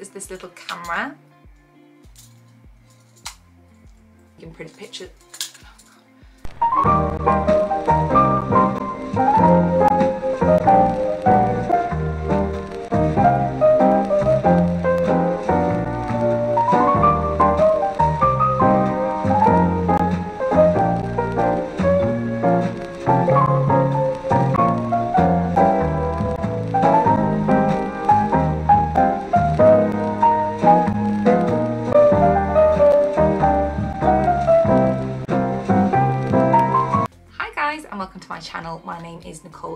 is this little camera. You can print pictures. Hi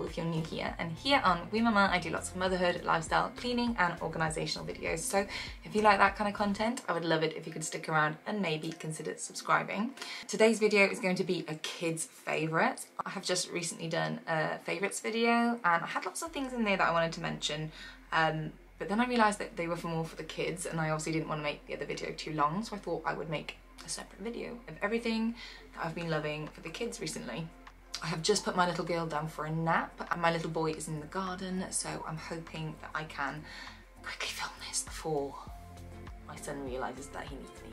if you're new here and here on Oui Maman I do lots of motherhood, lifestyle, cleaning and organisational videos. So if you like that kind of content I would love it if you could stick around and maybe consider subscribing. Today's video is going to be a kid's favourite. I have just recently done a favourites video and I had lots of things in there that I wanted to mention um, but then I realised that they were for more for the kids and I obviously didn't want to make the other video too long so I thought I would make a separate video of everything that I've been loving for the kids recently. I have just put my little girl down for a nap and my little boy is in the garden so I'm hoping that I can quickly film this before my son realises that he needs me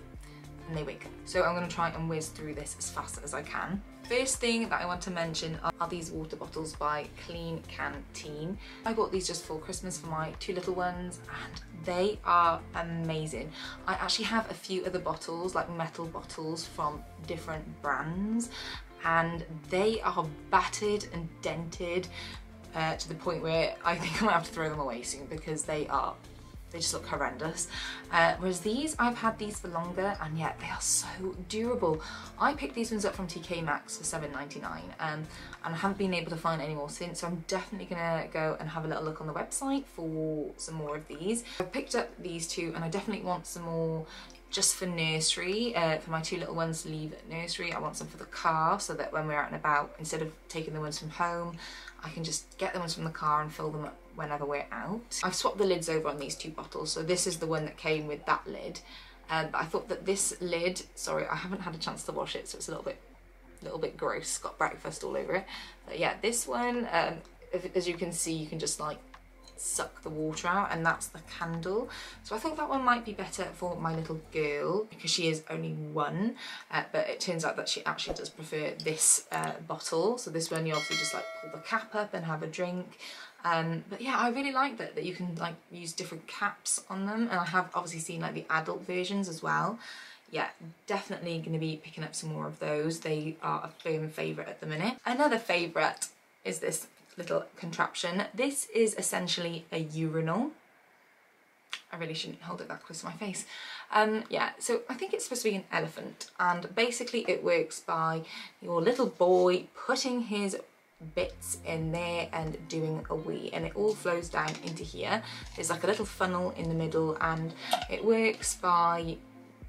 and they wake up. So I'm going to try and whiz through this as fast as I can. First thing that I want to mention are, these water bottles by Klean Kanteen. I bought these just for Christmas for my two little ones and they are amazing. I actually have a few other bottles, like metal bottles from different brands and they are battered and dented uh, to the point where I think I'm gonna have to throw them away soon because they are they just look horrendous. Uh, whereas these, I've had these for longer and yet they are so durable. I picked these ones up from TK Maxx for $7.99 um, and I haven't been able to find any more since so I'm definitely gonna go and have a little look on the website for some more of these. I've picked up these two and I definitely want some more just for nursery, uh, for my two little ones to leave at nursery. I want some for the car so that when we're out and about, instead of taking the ones from home, I can just get the ones from the car and fill them up whenever we're out. I've swapped the lids over on these two bottles, so this is the one that came with that lid. Um, but I thought that this lid, sorry, I haven't had a chance to wash it, so it's a little bit, little bit gross. Got breakfast all over it. But yeah, this one, um, if, as you can see, you can just like suck the water out and that's the candle. So I thought that one might be better for my little girl because she is only one uh, but it turns out that she actually does prefer this uh, bottle. So this one you obviously just like pull the cap up and have a drink. Um, but yeah I really like that that you can like use different caps on them. And I have obviously seen like the adult versions as well. Yeah, definitely going to be picking up some more of those. They are a firm favourite at the minute. Another favourite is this little contraption. This is essentially a urinal. I really shouldn't hold it that close to my face. Um, yeah, so I think it's supposed to be an elephant and basically it works by your little boy putting his bits in there and doing a wee and it all flows down into here. There's like a little funnel in the middle and it works by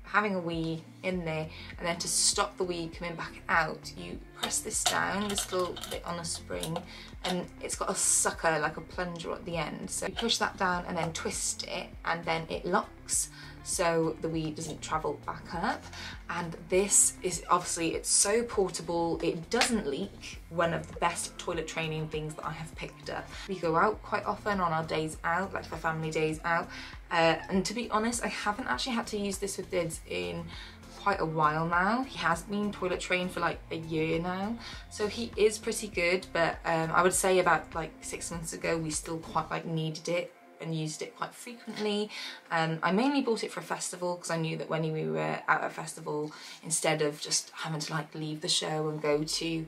having a wee in there and then to stop the wee coming back out you press this down this little bit on a spring and it's got a sucker like a plunger at the end. So you push that down and then twist it and then it locks so the wee doesn't travel back up. And this is obviously it's so portable it doesn't leak. One of the best toilet training things that I have picked up. We go out quite often on our days out like for family days out. Uh, and to be honest I haven't actually had to use this with Dids in quite a while now. He has been toilet trained for like a year now, so he is pretty good, but um, I would say about like six months ago we still quite like needed it and used it quite frequently. Um, I mainly bought it for a festival because I knew that when we were out at a festival, instead of just having to like leave the show and go to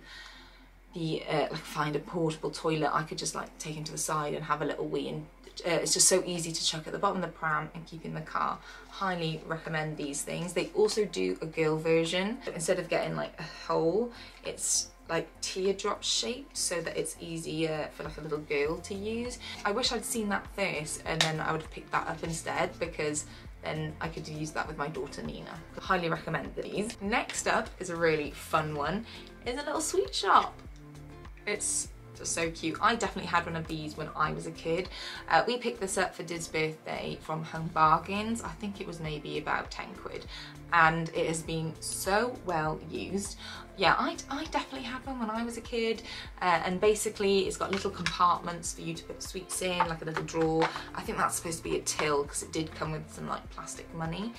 the uh, like find a portable toilet, I could just like take him to the side and have a little wee and uh, it's just so easy to chuck at the bottom of the pram and keep in the car. Highly recommend these things. They also do a girl version. Instead of getting like a hole, it's like teardrop shaped so that it's easier for like a little girl to use. I wish I'd seen that first and then I would have picked that up instead because then I could use that with my daughter Nina. Highly recommend these. Next up is a really fun one, is a little sweet shop. It's just so cute. I definitely had one of these when I was a kid. Uh, we picked this up for Did's birthday from Home Bargains. I think it was maybe about 10 quid and it has been so well used. Yeah, I, I definitely had one when I was a kid uh, and basically it's got little compartments for you to put sweets in, like a little drawer. I think that's supposed to be a till because it did come with some like plastic money.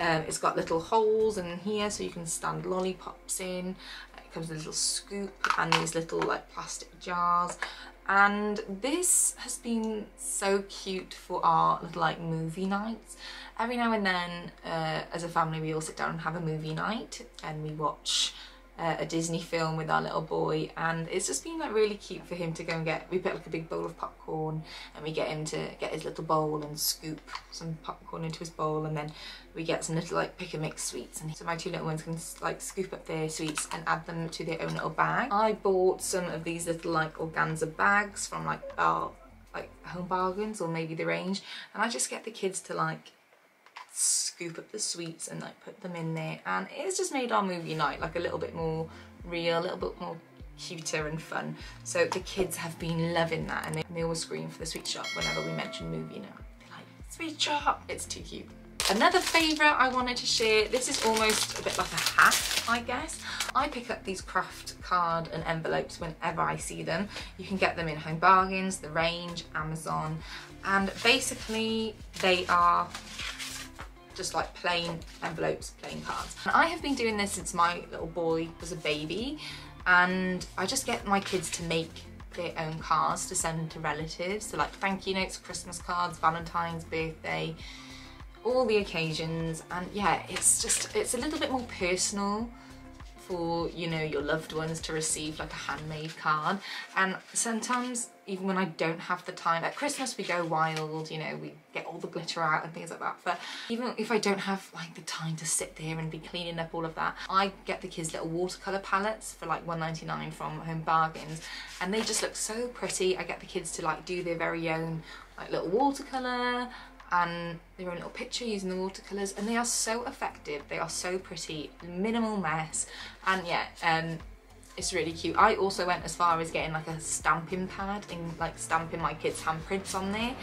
Um, it's got little holes in here so you can stand lollipops in. Comes with a little scoop and these little like plastic jars. And this has been so cute for our little like movie nights. Every now and then uh, as a family we all sit down and have a movie night and we watch uh, a Disney film with our little boy and it's just been like really cute for him to go and get we put like a big bowl of popcorn and we get him to get his little bowl and scoop some popcorn into his bowl and then we get some little like pick and mix sweets and so my two little ones can like scoop up their sweets and add them to their own little bag. I bought some of these little like organza bags from like our like home bargains or maybe the range and I just get the kids to like scoop up the sweets and like put them in there and it's just made our movie night like a little bit more real, a little bit more cuter and fun. So the kids have been loving that and they, they always scream for the sweet shop whenever we mention movie now. They're like, sweet shop! It's too cute. Another favourite I wanted to share, this is almost a bit like a hack, I guess. I pick up these craft card and envelopes whenever I see them. You can get them in Home Bargains, The Range, Amazon, and basically they are just like plain envelopes, plain cards. And I have been doing this since my little boy was a baby and I just get my kids to make their own cards to send to relatives. So like thank you notes, Christmas cards, Valentine's, birthday, all the occasions. And yeah, it's just, it's a little bit more personal for you know your loved ones to receive like a handmade card. And sometimes even when I don't have the time at Christmas we go wild you know we get all the glitter out and things like that. But even if I don't have like the time to sit there and be cleaning up all of that I get the kids little watercolor palettes for like 1.99 from Home Bargains. And they just look so pretty. I get the kids to like do their very own like little watercolor and their own little picture using the watercolours and they are so effective. They are so pretty. Minimal mess. And yeah um it's really cute. I also went as far as getting like a stamping pad and like stamping my kids handprints on there.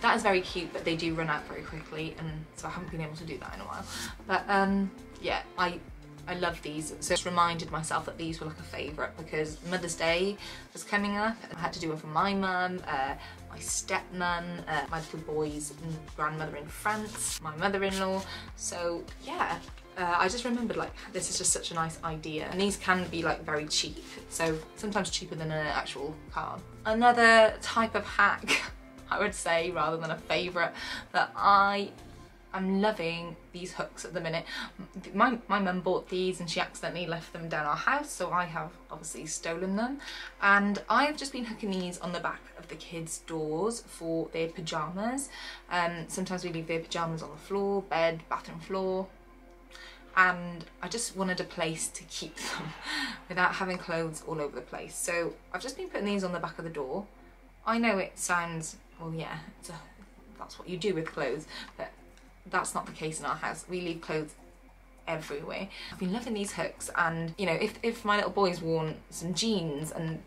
That is very cute but they do run out very quickly and so I haven't been able to do that in a while. But um yeah I I love these. So just reminded myself that these were like a favourite because Mother's Day was coming up. I had to do one for my mum, uh, my stepmom, uh, my little boy's grandmother in France, my mother-in-law. So yeah, uh, I just remembered like this is just such a nice idea and these can be like very cheap so sometimes cheaper than an actual card. Another type of hack I would say rather than a favourite that I I'm loving these hooks at the minute. My, my mum bought these and she accidentally left them down our house so I have obviously stolen them and I've just been hooking these on the back of the kids doors for their pyjamas. Um, sometimes we leave their pyjamas on the floor, bed, bathroom floor and I just wanted a place to keep them without having clothes all over the place. So I've just been putting these on the back of the door. I know it sounds, well yeah, that's what you do with clothes, but that's not the case in our house. We leave clothes everywhere. I've been loving these hooks and you know if, if my little boy's worn some jeans and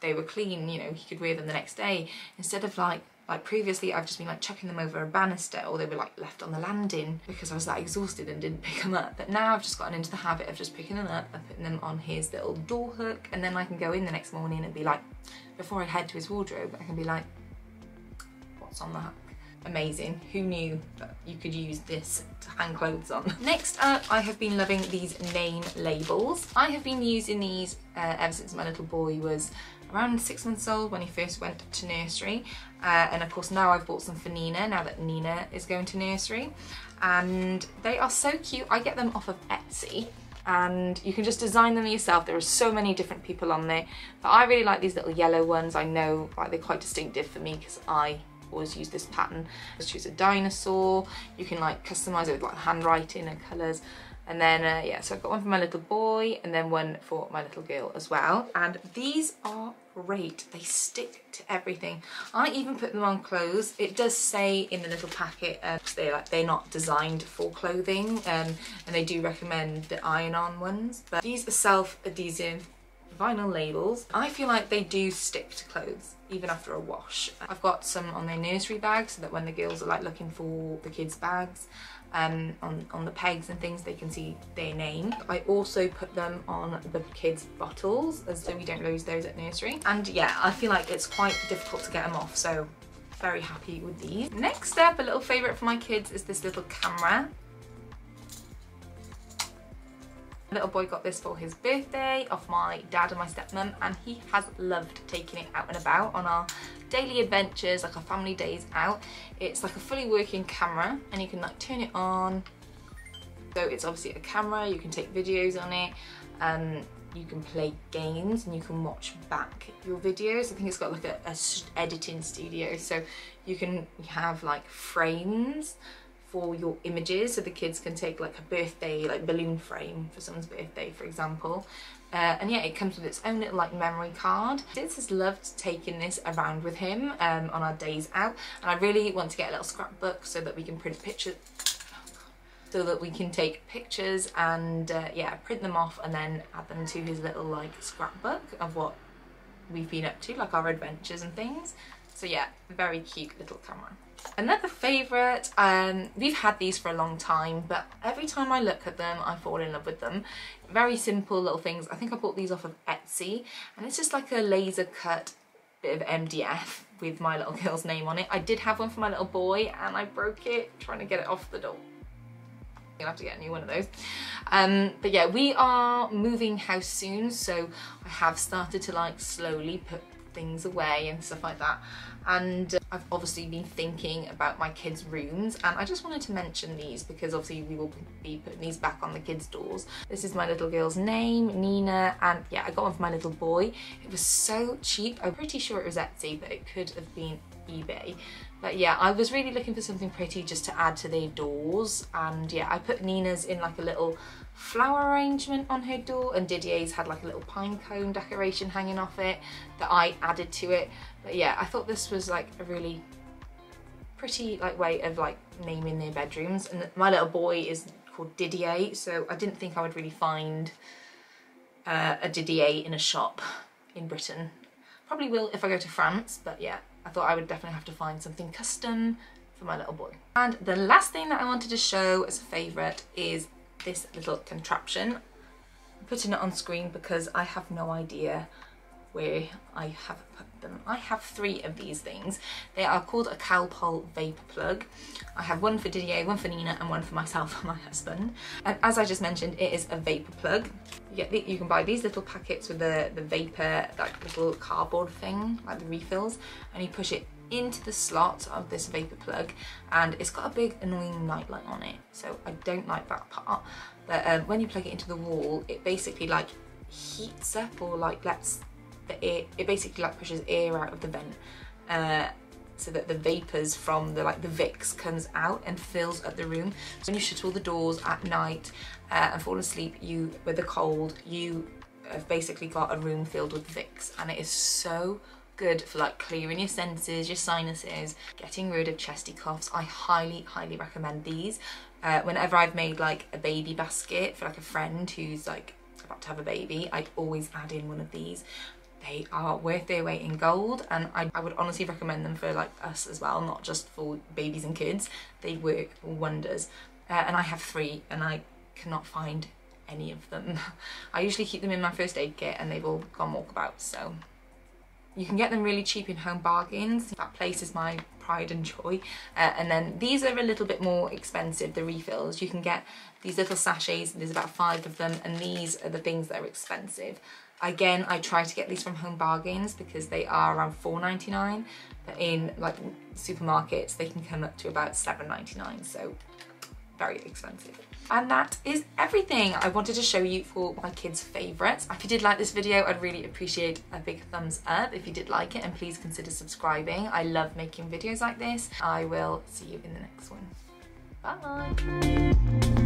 they were clean you know he could wear them the next day instead of like like previously I've just been like chucking them over a banister or they were like left on the landing because I was that exhausted and didn't pick them up but now I've just gotten into the habit of just picking them up and putting them on his little door hook and then I can go in the next morning and be like before I head to his wardrobe I can be like what's on hook amazing. Who knew that you could use this to hang clothes on? Next up, I have been loving these name labels. I have been using these uh, ever since my little boy was around six months old when he first went to nursery. Uh, and of course now I've bought some for Nina, now that Nina is going to nursery. And they are so cute. I get them off of Etsy and you can just design them yourself. There are so many different people on there, but I really like these little yellow ones. I know like they're quite distinctive for me because I always use this pattern. Just choose a dinosaur. You can like customize it with like handwriting and colors. And then, uh, yeah, so I've got one for my little boy and then one for my little girl as well. And these are great. They stick to everything. I even put them on clothes. It does say in the little packet uh, they're like they're not designed for clothing um, and they do recommend the iron-on ones. But these are self-adhesive vinyl labels. I feel like they do stick to clothes even after a wash. I've got some on their nursery bags so that when the girls are like looking for the kids bags um, on, on the pegs and things they can see their name. I also put them on the kids bottles as so we don't lose those at nursery. And yeah, I feel like it's quite difficult to get them off so very happy with these. Next up, a little favourite for my kids is this little camera. Little boy got this for his birthday off my dad and my stepmom and he has loved taking it out and about on our daily adventures, like our family days out. It's like a fully working camera and you can like turn it on. So it's obviously a camera, you can take videos on it, um, you can play games and you can watch back your videos. I think it's got like a, a editing studio so you can have like frames for your images so the kids can take like a birthday like balloon frame for someone's birthday for example. Uh, and yeah it comes with its own little like memory card. Diz has loved taking this around with him um, on our days out. And I really want to get a little scrapbook so that we can print pictures so that we can take pictures and uh, yeah print them off and then add them to his little like scrapbook of what we've been up to like our adventures and things. So yeah very cute little camera Another favourite, um, we've had these for a long time, but every time I look at them, I fall in love with them. Very simple little things. I think I bought these off of Etsy, and it's just like a laser cut bit of MDF with my little girl's name on it. I did have one for my little boy, and I broke it trying to get it off the door. I'm gonna have to get a new one of those. Um, but yeah, we are moving house soon, so I have started to like slowly put things away and stuff like that and I've obviously been thinking about my kids rooms and I just wanted to mention these because obviously we will be putting these back on the kids doors. This is my little girl's name, Nina, and yeah I got one for my little boy. It was so cheap, I'm pretty sure it was Etsy but it could have been eBay. But yeah, I was really looking for something pretty just to add to their doors. And yeah, I put Nina's in like a little flower arrangement on her door and Didier's had like a little pine cone decoration hanging off it that I added to it. But yeah, I thought this was like a really pretty like way of like naming their bedrooms. And my little boy is called Didier, so I didn't think I would really find uh, a Didier in a shop in Britain. Probably will if I go to France, but yeah, I thought I would definitely have to find something custom for my little boy. And the last thing that I wanted to show as a favourite is this little contraption. I'm putting it on screen because I have no idea where I have put them. I have three of these things. They are called a Calpol vapor plug. I have one for Didier, one for Nina and one for myself and my husband. And as I just mentioned, it is a vapor plug. You, get the, you can buy these little packets with the, the vapor, like little cardboard thing, like the refills, and you push it into the slot of this vapor plug and it's got a big annoying nightlight on it so I don't like that part but um, when you plug it into the wall it basically like heats up or like lets the air, it basically like pushes air out of the vent uh, so that the vapors from the like the Vicks comes out and fills up the room. So when you shut all the doors at night uh, and fall asleep, you with the cold, you have basically got a room filled with Vicks, and it is so good for like clearing your senses, your sinuses, getting rid of chesty coughs. I highly, highly recommend these. Uh, whenever I've made like a baby basket for like a friend who's like about to have a baby, I always add in one of these they are worth their weight in gold and I, I would honestly recommend them for like us as well not just for babies and kids. They work wonders. Uh, and I have three and I cannot find any of them. I usually keep them in my first aid kit and they've all gone walkabout so you can get them really cheap in home bargains. That place is my pride and joy. Uh, and then these are a little bit more expensive the refills. You can get these little sachets there's about five of them and these are the things that are expensive Again, I try to get these from Home Bargains because they are around $4.99, but in like supermarkets, they can come up to about $7.99, so very expensive. And that is everything I wanted to show you for my kids' favourites. If you did like this video, I'd really appreciate a big thumbs up if you did like it and please consider subscribing. I love making videos like this. I will see you in the next one. Bye!